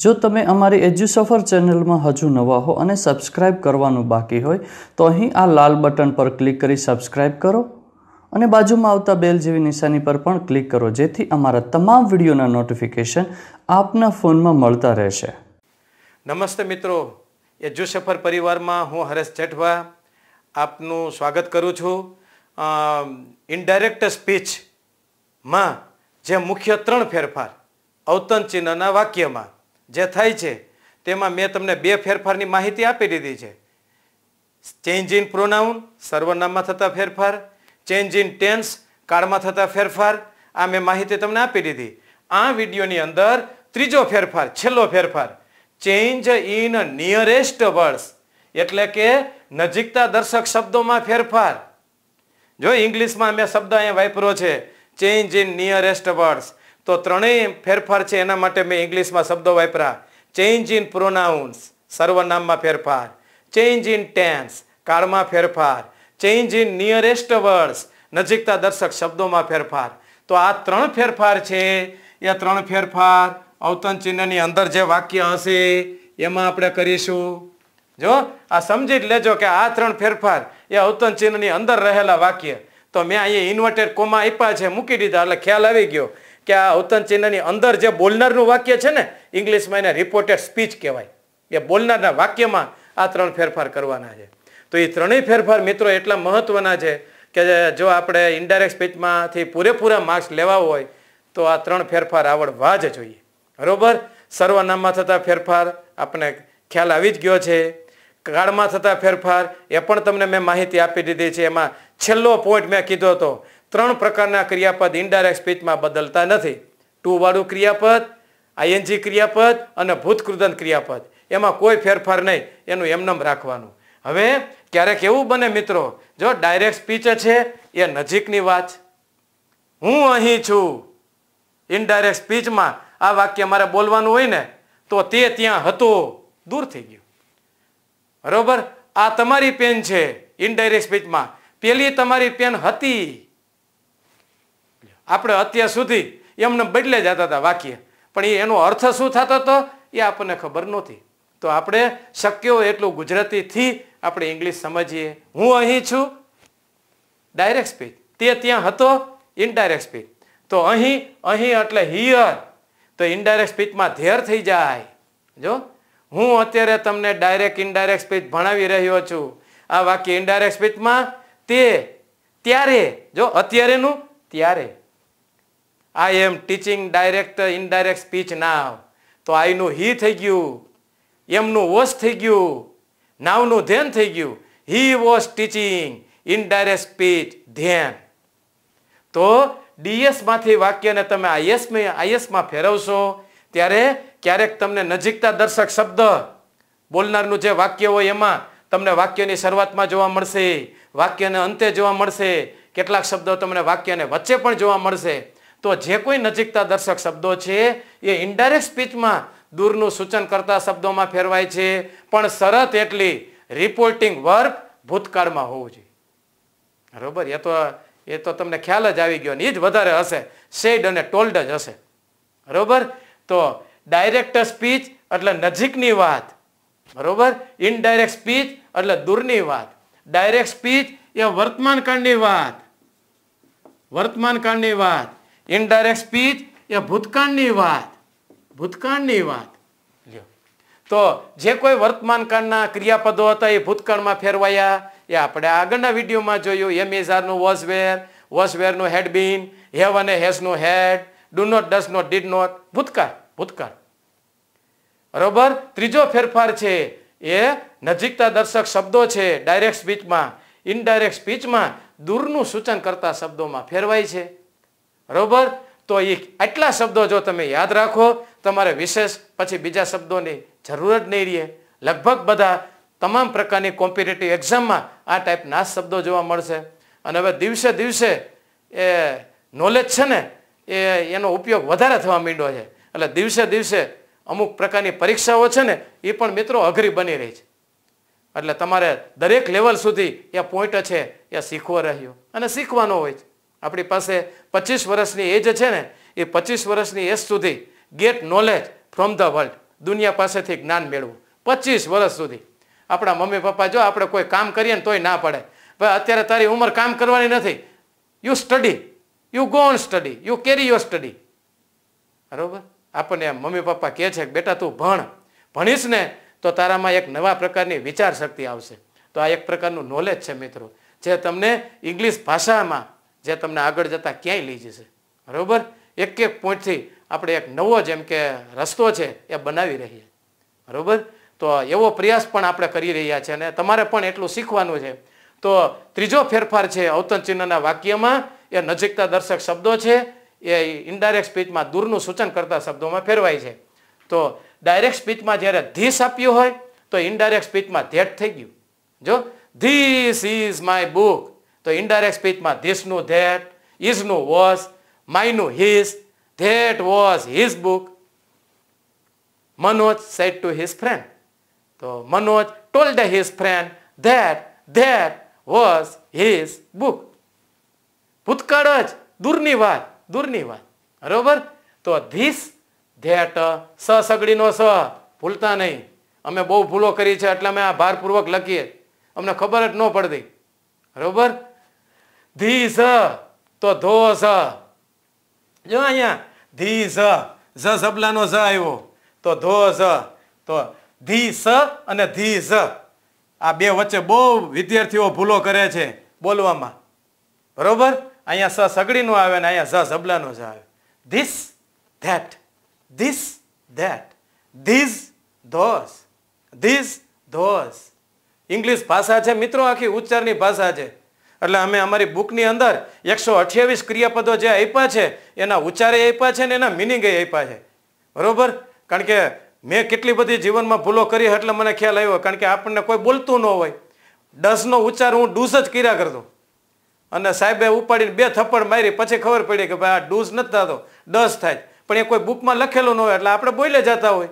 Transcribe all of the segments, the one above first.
જો તમે અમારી એજ્યુસફર ચેનલમાં હજુ નવા હો અને સબસ્ક્રાઇબ કરવાનું બાકી હોય, તો અહીં આ લાલ બટન પર ક્લિક કરી સબસ્ક્રાઇબ કરો અને બાજુમાં આવતા બેલ જેવી નિશાની પર પણ ક્લિક કરો, જેથી અમારા તમામ વિડીયોના નોટિફિકેશન આપના ફોનમાં મળતા રહેશે. નમસ્તે મિત્રો. એજ્યુસફર પરિવારમાં હું હરેશ જેઠવા આપનું સ્વાગત કરું છું. ઇનડાયરેક્ટ સ્પીચમાં જે મુખ્ય ત્રણ ફેરફાર અવતન ચિહ્નના વાક્યમાં જે થાય છે, તેમાં મેં તમને બે ફેરફારની માહિતી આપી દીધી છે. ચેન્જ ઇન પ્રોનાઉન સર્વનામમાં થતા ફેરફાર. ચેન્જ ઇન ટેન્સ કાળમાં થતા ફેરફાર. આ મેં માહિતી તમને આપી દીધી. આ વિડીયોની અંદર ત્રીજો ફેરફાર, છેલ્લો ફેરફાર. ચેન્જ ઇન નિયરેસ્ટ વર્ડ્સ એટલે કે નજીકતા દર્શક શબ્દોમાં ફેરફાર. જો ઇંગ્લિશમાં મેં શબ્દ અહીંયા વાપરો છે ચેન્જ ઇન નિયરેસ્ટ વર્ડ્સ તો ત્રણેય ફેરફાર છે એના માટે મેં ઇંગ્લિશમાં શબ્દો વાપર્યા. ચેન્જ ઇન પ્રોનાઉન્સ સર્વનામમાં ફેરફાર. ચેન્જ ઇન ટેન્સ કાળમાં ફેરફાર. ચેન્જ ઇન નિયરેસ્ટ વર્ડ્સ નજીકતા દર્શક શબ્દોમાં ફેરફાર. તો આ ત્રણ ફેરફાર છે. એ ત્રણ ફેરફાર અવતન ચિહ્નની અંદર જે વાક્ય હશે, એમાં આપણે કરીશું. જો આ સમજી જ લેજો કે આ ત્રણ ફેરફાર એ અવતન ચિહ્નની અંદર રહેલા વાક્ય. તો મેં અહીંયા ઇન્વર્ટેડ કોમા આપ્યા છે, મૂકી દીધા, એટલે ખ્યાલ આવી ગયો. કે આ અવતન ચિહ્નની અંદર જે બોલનારનું વાક્ય છે ને, ઇંગ્લિશમાં એને રિપોર્ટેડ સ્પીચ કહેવાય. એ બોલનારના વાક્યમાં આ ત્રણ ફેરફાર કરવાના છે. તો એ ત્રણેય ફેરફાર મિત્રો એટલા મહત્વના છે કે જો આપણે ઇન્ડાયરેક્ટ સ્પીચમાંથી પૂરેપૂરા માર્ક્સ લેવા હોય, તો આ ત્રણ ફેરફાર આવડવા જ જોઈએ. બરોબર? સર્વનામમાં થતા ફેરફાર આપણે ખ્યાલ આવી જ ગયો છે. કાળમાં થતા ફેરફાર, એ પણ તમને મેં માહિતી આપી દીધી છે. એમાં છેલ્લો પોઈન્ટ મેં કીધો હતો. ત્રણ પ્રકારના ક્રિયાપદ ઇનડાયરેક્ટ સ્પીચમાં બદલતા નથી. ટુ વાળું ક્રિયાપદ આઈએનજી ક્રિયાપદ અને ભૂતકૃદન ક્રિયાપદ. એમાં કોઈ ફેરફાર નહીં. એનું એમનેમ રાખવાનું. હવે ક્યારેક એવું બને મિત્રો, જો ડાયરેક્ટ સ્પીચ છે, એ નજીકની વાત. હું અહીં છું. ઇનડાયરેક્ટ સ્પીચમાં આ વાક્ય મારે બોલવાનું હોય ને, તો તે ત્યાં હતો. દૂર થઈ ગયું. બરોબર? આ તમારી પેન છે. ઇનડાયરેક્ટ સ્પીચમાં પેલી તમારી પેન હતી. આપણે અત્યાર સુધી એમને બદલે જતા હતા વાક્ય. પણ એ એનો અર્થ શું થતો હતો? એ આપણને ખબર નહોતી. તો આપણે શક્ય હોય એટલું ગુજરાતીથી આપણે ઇંગ્લિશ સમજીએ. હું અહીં છું. ડાયરેક્ટ સ્પીચ તે ત્યાં હતો ઇનડાયરેક્ટ સ્પીચ તો અહીં અહીં એટલે હિયર તો ઇનડાયરેક્ટ સ્પીચમાં ધેર થઈ જાય. જો? હું અત્યારે તમને ડાયરેક્ટ ઇનડાયરેક્ટ સ્પીચ ભણાવી રહ્યો છું. આ વાક્ય ઇનડાયરેક્ટ સ્પીચમાં તે, ત્યારે. જો? અત્યારેનું, ત્યારે. I am teaching direct indirect speech now તો આઈનું હી થઈ ગયું, એમનું વોશ થઈ ગયું, નાવનું ધ્યાન થઈ ગયું. He was teaching indirect speech ધ્યાન. તો ડીએસમાંથી વાક્યને તમે આઈએસમાં આઈએસમાં ફેરવશો, ત્યારે ક્યારેક તમને નજીકતા દર્શક શબ્દ, બોલનારનું જે વાક્ય હોય એમાં તમને વાક્યની શરૂઆતમાં જોવા મળશે, વાક્યને અંતે જોવા મળશે, કેટલાક શબ્દો તમને વાક્યને વચ્ચે પણ જોવા મળશે. તો જે કોઈ નજીકતા દર્શક શબ્દો છે, એ ઇન્ડાયરેક્ટ સ્પીચમાં દૂરનું સૂચન કરતા શબ્દોમાં ફેરવાય છે. પણ શરત એટલી રિપોર્ટિંગ વર્ક ભૂતકાળમાં હોવું જોઈએ. બરોબર? એ તો એ તો તમને ખ્યાલ જ આવી ગયો ને એ જ વધારે હશે. સેડ અને ટોલ્ડ જ હશે. બરોબર? તો ડાયરેક્ટ સ્પીચ એટલે નજીકની વાત. બરોબર? ઇનડાયરેક્ટ સ્પીચ એટલે દૂરની વાત. ડાયરેક્ટ સ્પીચ એ વર્તમાન કાળની વાત. વર્તમાન કાળની વાત. ઇનડાયરેક્ટ સ્પીચ એ ભૂતકાળની વાત. ભૂતકાળની વાત. લ્યો. તો જે કોઈ વર્તમાન કાળના ક્રિયાપદો હતા એ ભૂતકાળમાં ફેરવાયા એ આપણે આગળના વિડીયોમાં જોયું. એમ ઇઝારનું વોઝવેર વોઝવેરનું વોઝ વેરનું હેડ બીન હેવ અને હેઝનું had do not does not did not ભૂતકાળ ભૂતકાળ. બરોબર? ત્રીજો ફેરફાર છે એ નજીકતા દર્શક શબ્દો છે ડાયરેક્ટ સ્પીચમાં ઇનડાયરેક્ટ સ્પીચમાં દૂરનું સૂચન કરતા શબ્દોમાં ફેરવાય છે. બરોબર? તો એ આટલા શબ્દો જો તમે યાદ રાખો, તમારે વિશેષ પછી બીજા શબ્દોની જરૂર જ નહીં રહે. લગભગ બધા તમામ પ્રકારની કોમ્પિટેટિવ એક્ઝામમાં આ ટાઈપના શબ્દો જોવા મળશે. અને હવે દિવસે દિવસે એ નોલેજ છે ને, એ એનો ઉપયોગ વધારે થવા માંડ્યો છે. એટલે દિવસે દિવસે અમુક પ્રકારની પરીક્ષાઓ છે ને, એ પણ મિત્રો અઘરી બની રહી છે. એટલે તમારે દરેક લેવલ સુધી એ પોઈન્ટ છે, એ શીખવો રહ્યો. અને શીખવાનો હોય છે. આપણી પાસે પચીસ વર્ષની એજ છે ને, એ પચીસ વર્ષની એજ સુધી get knowledge from the world દુનિયા પાસેથી જ્ઞાન મેળવવું પચીસ વર્ષ સુધી. આપણા મમ્મી પપ્પા જો આપણે કોઈ કામ કરીએ ને તોય ના પડે. ભાઈ અત્યારે તારી ઉંમર કામ કરવાની નથી. You study you go on study you carry your study બરાબર? આપણને મમ્મી પપ્પા કહે છે કે, બેટા, તું ભણ. ભણીશ ને તો તારામાં એક નવા પ્રકારની વિચાર શક્તિ આવશે. તો આ એક પ્રકારનું નોલેજ છે મિત્રો. જે તમને ઇંગ્લિશ ભાષામાં જે તમને આગળ જતા ક્યાંય લઈ જશે. બરાબર? એક એક પોઈન્ટથી આપણે એક નવો જેમ કે રસ્તો છે એ બનાવી રહીએ. બરોબર? તો એવો પ્રયાસ પણ આપણે કરી રહ્યા છે અને તમારે પણ એટલું શીખવાનું છે. તો ત્રીજો ફેરફાર છે અવતન ચિહ્નના વાક્યમાં, એ નજીકતા દર્શક શબ્દો છે, એ ઇનડાયરેક્ટ સ્પીચમાં દૂરનું સૂચન કરતા શબ્દોમાં ફેરવાય છે. તો ડાયરેક્ટ સ્પીચમાં જ્યારે ધીસ આપ્યું હોય, તો ઇનડાયરેક્ટ સ્પીચમાં ધેટ થઈ ગયું. જો, ધીસ ઇઝ માય બુક. તો ઇન્ડાયરેક્ટ સ્પીચમાં ધીસનું ધેટ ઇઝનું was માયનું his that was his book Manoj said to his friend તો Manoj told his friend that that was his book ભૂતકાળ જ દૂરની વાત દૂરની વાત બરોબર? તો ધીસ ધેટ સ સગડીનો સ, ભૂલતા નહીં. અમે બહુ ભૂલો કરી છે, એટલે અમે આ ભારપૂર્વક લખીએ. અમને ખબર જ ન પડતી. બરોબર? ધીસ તો ધો સ જો અહીંયા ધી ઝ ઝ ઝબલાનો ઝ આવ્યો તો ધો ઝ તો ધી સ અને ધી ઝ આ બે વચ્ચે બહુ વિદ્યાર્થીઓ ભૂલો કરે છે. બોલવામાં બરોબર? અહીંયા સ સગડીનો આવે ને અહીંયા ઝ ઝબલાનો ઝ આવે. This that this that these those these those English ભાષા છે. મિત્રો, આખી ઉચ્ચારની ભાષા છે. એટલે અમે અમારી બુકની અંદર એકસો અઠ્યાવીસ ક્રિયાપદો જે આપ્યા છે, એના ઉચ્ચારે આપ્યા છે ને એના મિનિંગે આપ્યા છે. બરોબર? કારણ કે મેં કેટલી બધી જીવનમાં ભૂલો કરી એટલે મને ખ્યાલ આવ્યો, કારણ કે આપણને કોઈ બોલતું ન હોય. ડસનો ઉચ્ચાર હું ડૂસ જ કર્યા કરતો. અને સાહેબે ઉપાડીને બે થપ્પડ મારી, પછી ખબર પડી કે ભાઈ આ ડૂસ નથી થતો ડસ થાય. પણ એ કોઈ બુકમાં લખેલું ન હોય, એટલે આપણે બોલે જતા હોય.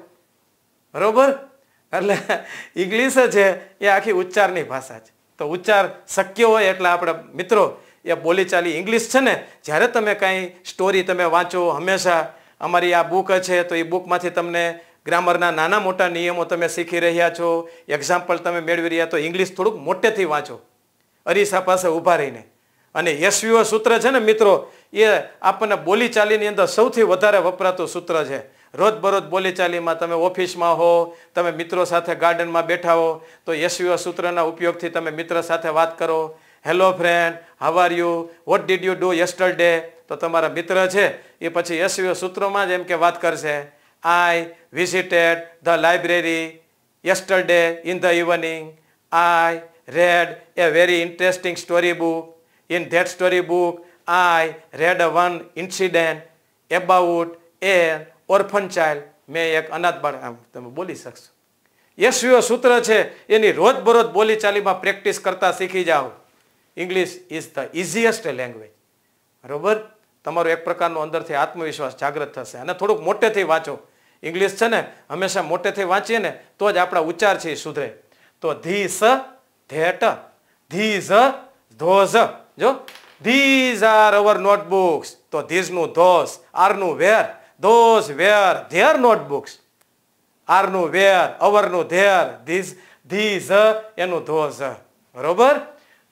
બરોબર? એટલે ઇંગ્લિશ છે, એ આખી ઉચ્ચારની ભાષા છે. તો ઉચ્ચાર શક્ય હોય એટલે આપણે મિત્રો એ બોલીચાલી ઇંગ્લિશ છે ને, જ્યારે તમે કાંઈ સ્ટોરી તમે વાંચો, હંમેશા અમારી આ બુક છે, તો એ બુકમાંથી તમને ગ્રામરના નાના મોટા નિયમો તમે શીખી રહ્યા છો એક્ઝામ્પલ તમે મેળવી રહ્યા, તો ઇંગ્લિશ થોડુંક મોટેથી વાંચો. અરીસા પાસે ઊભા રહીને. અને યશવીઓ સૂત્ર છે ને મિત્રો, એ આપણને બોલીચાલીની અંદર સૌથી વધારે વપરાતું સૂત્ર છે. રોજબરોજ બોલીચાલીમાં તમે ઓફિસમાં હો, તમે મિત્રો સાથે ગાર્ડનમાં બેઠા હો, તો યશવીઓ સૂત્રના ઉપયોગથી તમે મિત્ર સાથે વાત કરો. Hello friend how you what did you do yesterday તો તમારા મિત્ર છે, એ પછી યશવીઓ સૂત્રોમાં જ એમ કે વાત કરશે. I visited the library yesterday in the evening I read a very interesting story book in that story book I read a one incident about an orphan child મેં એક અનાથ બાળક આમ તમે બોલી શકશો. યશવીઓ સૂત્ર છે, એની રોજબરોજ બોલીચાલીમાં પ્રેક્ટિસ કરતા શીખી જાઓ. English is the easiest language. બરોબર? તમારો એક પ્રકારનો અંદરથી આત્મવિશ્વાસ જાગૃત થશે. અને થોડુંક મોટેથી વાંચો. ઇંગ્લિશ છે ને, હંમેશા મોટેથી વાંચીએ ને, તો જ આપણા ઉચ્ચાર છે એ સુધરે. તો ધીસ ધેટ, ધીઝ ધોઝ. જો? These are our notebooks. તો ધીઝનું those આરનું were. Those were their notebooks આરનું were અવરનું ધેર ધીઝ ધીઝ એનું ધોઝ બરોબર?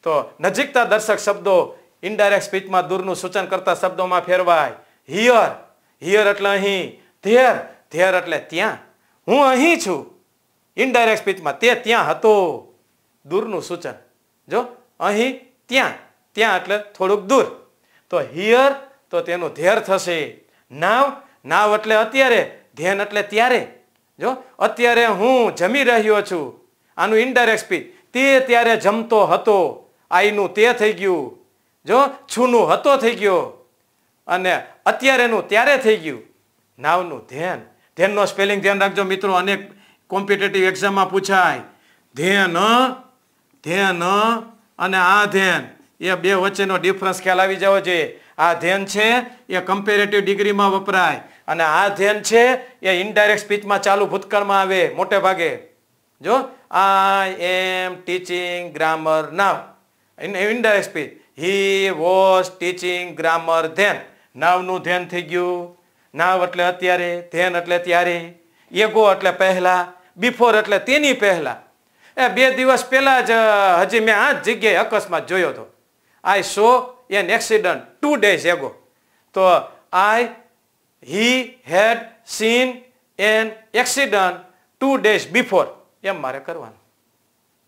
તો નજીકતા દર્શક શબ્દો ઇનડાયરેક્ટ સ્પીચમાં દૂરનું સૂચન કરતા શબ્દોમાં ફેરવાય. હિયર હિયર એટલે અહીં. ધેર ધેર એટલે ત્યાં. હું અહીં છું. ઇનડાયરેક્ટ સ્પીચમાં તે ત્યાં હતો. દૂરનું સૂચન. જો, અહીં ત્યાં. ત્યાં એટલે થોડુંક દૂર. તો હિયર તો તેનું ધેર થશે. નાવ નાવ એટલે અત્યારે, ધ્યાન એટલે ત્યારે. જો, અત્યારે હું જમી રહ્યો છું. આનું ઇન્ડાયરેક્ટ સ્પીચ તે ત્યારે જમતો હતો. આઈનું તે થઈ ગયું. જો, છૂનું હતો થઈ ગયો. અને અત્યારેનું ત્યારે થઈ ગયું. નાવનું ધ્યાન. ધ્યાનનો સ્પેલિંગ ધ્યાન રાખજો મિત્રો, અનેક કોમ્પિટેટિવ એક્ઝામમાં પૂછાય. ધ્યાન ધ્યાન અને આ ધ્યાન. એ બે વચ્ચેનો ડિફરન્સ ખ્યાલ આવી જવો જોઈએ. આ ધ્યેન છે એ કમ્પેરેટિવ ડિગ્રીમાં વપરાય. અને આ ધ્યેન છે એ ઇનડાયરેક્ટ સ્પીચમાં ચાલુ ભૂતકાળમાં આવે, મોટે ભાગે. જો I am teaching grammar now indirect speech he was teaching grammar then નાવનું ધ્યાન થઈ ગયું. નાવ એટલે અત્યારે ધ્યાન એટલે ત્યારે. એગો એટલે પહેલા. બિફોર એટલે તેની પહેલા. એ બે દિવસ પહેલા જ, હજી મેં આ જ જગ્યાએ અકસ્માત જોયો હતો. I saw an accident two days ago તો I he had seen an accident two days before એમ મારે કરવાનું.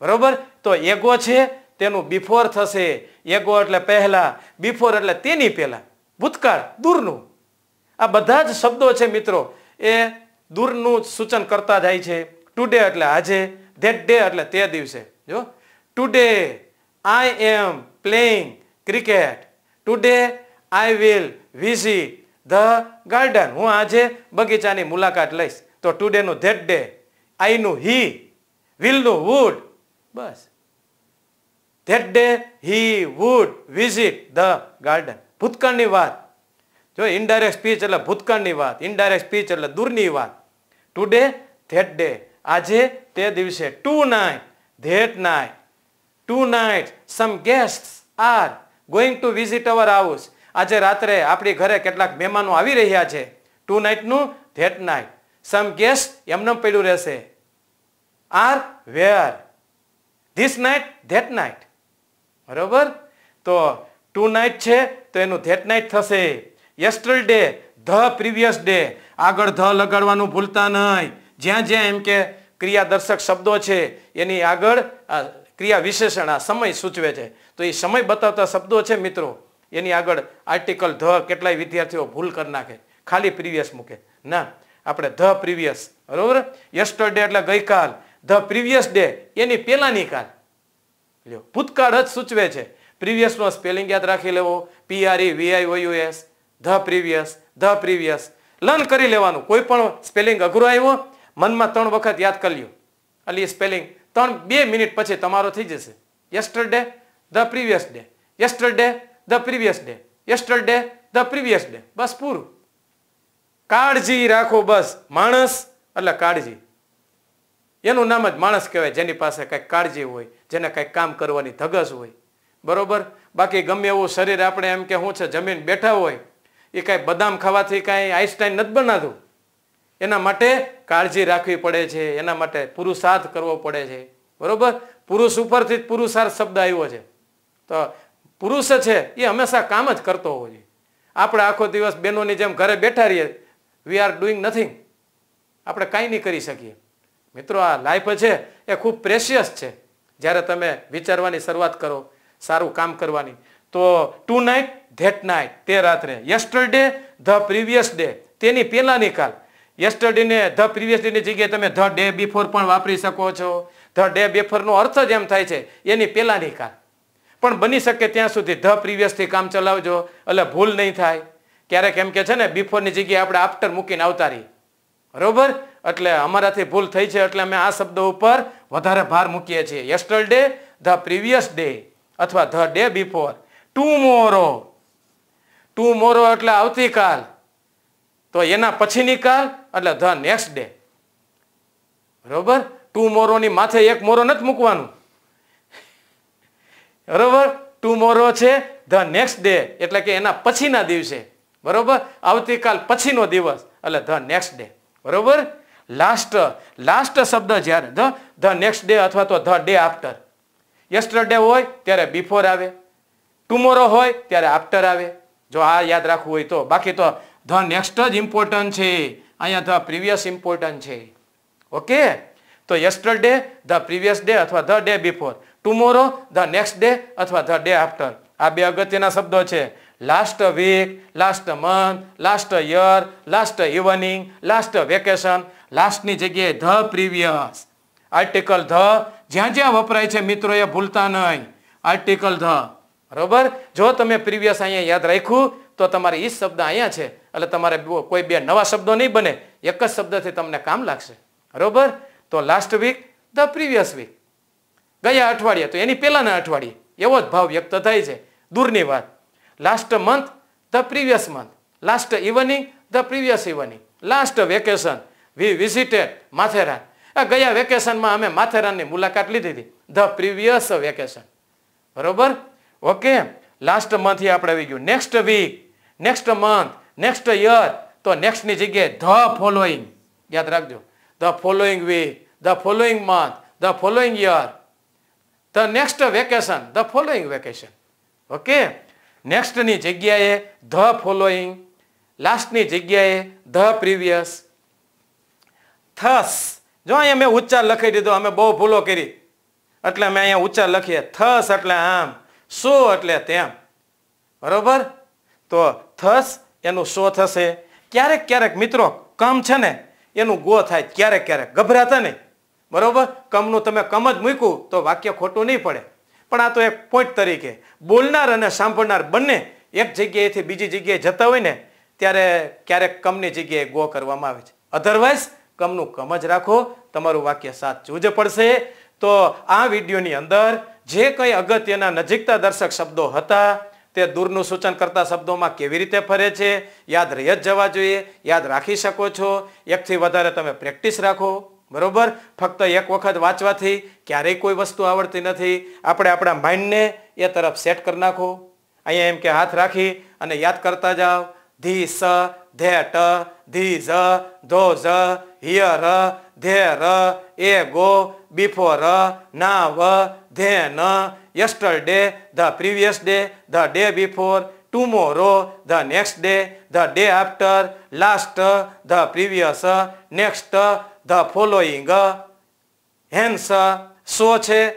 બરોબર? તો એગો છે, તેનું બિફોર થશે. એગો એટલે પહેલા બિફોર એટલે તેની પહેલા. ભૂતકાળ, દૂરનું. આ બધા જ શબ્દો છે મિત્રો. એ દૂરનું સૂચન કરતા જાય છે. ટુડે એટલે આજે ધેટ ડે એટલે તે દિવસે. જો? Today I am playing cricket. Today I will visit the garden હું આજે બગીચાની મુલાકાત લઈશ. તો ટુડેનું ધેટ ડે આઈનું હી વિલનું would bus. That day he would visit the garden ભૂતકાળની વાત. જો ઇનડાયરેક્ટ સ્પીચ એટલે ભૂતકાળની વાત ઇનડાયરેક્ટ સ્પીચ એટલે દૂરની વાત. ટુડે ધેટ ડે આજે તે દિવસે. Tonight that night tonight some guest are going to visit our house આજે રાત્રે આપણી ઘરે કેટલાક મહેમાનો આવી રહ્યા છે. ટુ નાઇટનું ધેટ નાઇટ સમ ગેસ્ટ એમને પડ્યું રહેશે. Are where this night that night બરોબર? તો ટુ નાઇટ છે, તો એનું ધેટ નાઇટ થશે. Yesterday the previous day. આગળ ધ લગાડવાનું ભૂલતા નહીં. જ્યાં જ્યાં એમ કે ક્રિયાદર્શક શબ્દો છે, એની આગળ ક્રિયા વિશેષણ આ સમય સૂચવે છે. તો એ સમય બતાવતા શબ્દો છે મિત્રો. એની આગળ આર્ટિકલ ધ કેટલાય વિદ્યાર્થીઓ ભૂલ કરી નાખે. ખાલી પ્રીવિયસ મૂકે. ના, આપણે ધ પ્રીવિયસ બરોબર? યસ્ટરડે એટલે ગઈકાલ. ધ પ્રીવિયસ ડે એની પહેલાની કાલ. લ્યો, ભૂતકાળ જ સૂચવે છે. પ્રીવિયસનો સ્પેલિંગ યાદ રાખી લેવો. P R E V I S the previous the previous learn કરી લેવાનું. કોઈ પણ સ્પેલિંગ અઘરો આવ્યો, મનમાં ત્રણ વખત યાદ કરી લ્યો. એટલે સ્પેલિંગ ત્રણ બે મિનિટ પછી તમારો થઈ જશે. Yesterday the previous day yesterday the previous day yesterday the previous day બસ પૂરું. કાળજી રાખો બસ. માણસ, એટલે કાળજી. એનું નામ જ માણસ કહેવાય, જેની પાસે કંઈક કાળજી હોય, જેને કંઈક કામ કરવાની ધગસ હોય. બરોબર? બાકી ગમે એવું શરીર આપણે એમ કે શું છે, જમીન બેઠા હોય, એ કાંઈ બદામ ખાવાથી કાંઈ આઈસ્ટાઈન નથી બનાતું. એના માટે કાળજી રાખવી પડે છે, એના માટે પુરુષાર્થ કરવો પડે છે. બરોબર? પુરુષ ઉપરથી જ પુરુષાર્થ શબ્દ આવ્યો છે. તો પુરુષ છે, એ હંમેશા કામ જ કરતો હોય છે આપણે આખો દિવસ બહેનોની જેમ ઘરે બેઠા રહીએ વી આર ડુઈંગ નથિંગ આપણે કાંઈ નહીં કરી શકીએ. મિત્રો, આ લાઈફ છે, એ ખૂબ પ્રેશિયસ છે. જ્યારે તમે વિચારવાની શરૂઆત કરો, સારું કામ કરવાની. તો ટુ નાઇટ ધેટ નાઇટ તે રાત્રે. યસ્ટરડે ધ પ્રીવિયસ ડે તેની પહેલાની કાલ. યસ્ટરડેને ધ પ્રીવિયસ ડેની જગ્યાએ તમે ધ ડે બિફોર પણ વાપરી શકો છો. ધ ડે બિફોરનો અર્થ જ એમ થાય છે, એની પહેલાંની કાલ. પણ બની શકે ત્યાં સુધી ધ પ્રીવિયસથી કામ ચલાવજો, એટલે ભૂલ નહીં થાય. ક્યારેક એમ કે છે ને બિફોરની જગ્યાએ આપણે આફ્ટર મૂકીને આવતા રહી બરોબર? એટલે અમારાથી ભૂલ થઈ છે, એટલે અમે આ શબ્દો ઉપર વધારે ભાર મૂકીએ છીએ. યસ્ટરડે ધ પ્રીવિયસ ડે અથવા the day before tomorrow tomorrow એટલે આવતીકાલ. તો એના પછીની કાલ એટલે ધ નેક્સ્ટ ડે. બરોબર? ટુ મોરોની માથે એક મોરો નથી મૂકવાનું. બરોબર? ટુ મોરો છે ધ નેક્સ્ટ ડે, એટલે કે એના પછીના દિવસે. બરોબર? આવતીકાલ પછીનો દિવસ, એટલે ધ નેક્સ્ટ ડે. બરોબર? લાસ્ટ લાસ્ટ શબ્દ જ્યારે, ધ ધ નેક્સ્ટ ડે અથવા તો ધ ડે આફ્ટર. યસ્ટરડે હોય, ત્યારે બિફોર આવે. ટુમોરો હોય, ત્યારે આફ્ટર આવે. જો આ યાદ રાખવું હોય તો. બાકી તો ધ નેક્સ્ટ જ ઇમ્પોર્ટન્ટ છે. અહીંયા ધ પ્રીવિયસ ઇમ્પોર્ટન્ટ છે. ઓકે? તો યસ્ટરડે, ધ પ્રીવિયસ ડે અથવા the day before. Tomorrow, the next day અથવા ધ ડે આફ્ટર. આ બે અગત્યના શબ્દો છે. Last week, last month, last year, last evening, last vacation, લાસ્ટની જગ્યાએ ધ પ્રીવિયસ. આર્ટિકલ ધ, જ્યાં જ્યાં વપરાય છે મિત્રો એ ભૂલતા નહીં. Article the. બરોબર? જો તમે પ્રીવિયસ અહીંયા યાદ રાખ્યું, તો તમારે એ શબ્દ અહીંયા છે. એટલે તમારે કોઈ બે નવા શબ્દો નહીં બને, એક જ શબ્દથી તમને કામ લાગશે. બરોબર? તો last week the previous week ગયા અઠવાડિયે, તો એની પહેલાના અઠવાડિયે, એવો જ ભાવ વ્યક્ત થાય છે. દૂરની વાત. Last month the previous month last evening the previous evening last vacation we visited Matheran આ ગયા વેકેશનમાં અમે માથેરાનની મુલાકાત લીધી હતી. ધ પ્રીવિયસ વેકેશન બરોબર? ઓકે લાસ્ટ મંથથી આપણે આવી ગયું. Next week next month next year તો નેક્સ્ટની જગ્યાએ ધ ફોલોઈંગ યાદ રાખજો. The following week the following month the following year the next vacation the following vacation okay નેક્સ્ટની જગ્યાએ ધ ફોલોઈંગ લાસ્ટની જગ્યાએ ધ પ્રીવિયસ થસ જો અહીંયા મેં ઉચ્ચાર લખી દીધો, અમે બહુ ભૂલો કરી. એટલે મેં અહીંયા ઉચ્ચાર લખીએ થસ એટલે આમ સો એટલે તેમ. બરોબર? તો થસ એનું શો થશે? ક્યારેક ક્યારેક મિત્રો, કમ છે ને, એનું ગો થાય, ક્યારેક ક્યારેક. ગભરાતા નહીં. બરોબર? કમનું તમે કમ જ મૂક્યું, તો વાક્ય ખોટું નહીં પડે. પણ આ તો એક પોઈન્ટ તરીકે. બોલનાર અને સાંભળનાર બંને એક જગ્યાએથી બીજી જગ્યાએ જતા હોય ને, ત્યારે ક્યારેક કમની જગ્યાએ ગો કરવામાં આવે છે. અધરવાઇઝ કમનું કમ જ રાખો. તમારું વાક્ય સાચું જ પડશે. તો આ વિડીયોની અંદર જે કંઈ અગત્યના નજીકતા દર્શક શબ્દો હતા તે દૂરનું સૂચન કરતા શબ્દોમાં કેવી રીતે ફરે છે? યાદ રહી જ જવા જોઈએ. યાદ રાખી શકો છો. એકથી વધારે તમે પ્રેક્ટિસ રાખો. બરોબર? ફક્ત એક વખત વાંચવાથી ક્યારેય કોઈ વસ્તુ આવડતી નથી. આપણે આપણા માઇન્ડને એ તરફ સેટ કરી નાખો. અહીંયા એમ કે હાથ રાખી અને યાદ કરતા જાઓ. ધી સ that, these, those here, there ago before, now, then, yesterday, the previous day, the day before, tomorrow, the next day, the day after, last, the previous, next, the following. Hence, so છે,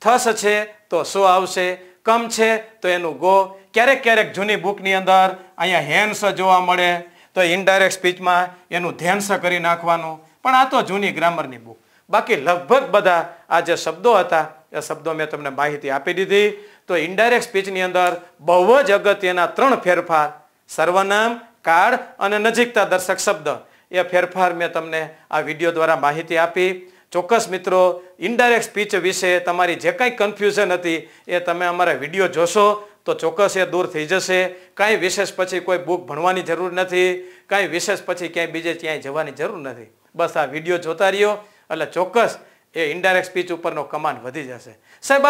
thus છે, તો સો આવશે. કમ છે, તો એનું go. ક્યારેક ક્યારેક જૂની બુકની અંદર અહીંયા હેન્સ જોવા મળે. તો ઇનડાયરેક્ટ સ્પીચમાં એનું ધ્યાનસ કરી નાખવાનું. પણ આ તો જૂની ગ્રામરની બુક બાકી લગભગ બધા આ જે શબ્દો હતા, એ શબ્દો મેં તમને માહિતી આપી દીધી. તો ઇનડાયરેક્ટ સ્પીચની અંદર બહુ જ અગત્યના ત્રણ ફેરફાર. સર્વનામ, કાળ અને નજીકતા દર્શક શબ્દ. એ ફેરફાર મેં તમને આ વીડિયો દ્વારા માહિતી આપી. ચોક્કસ મિત્રો ઇનડાયરેક્ટ સ્પીચ વિશે તમારી જે કાંઈ કન્ફ્યુઝન હતી, એ તમે અમારા વીડિયો જોશો. તો ચોક્કસ એ દૂર થઈ જશે. કાંઈ વિશેષ પછી કોઈ બુક ભણવાની જરૂર નથી. કાંઈ વિશેષ પછી ક્યાંય બીજે ક્યાંય જવાની જરૂર નથી. બસ આ વીડિયો જોતા રહ્યો. એટલે ચોક્કસ એ ઇન્ડાયરેક્ટ સ્પીચ ઉપરનો કમાન્ડ વધી જશે. સાહેબ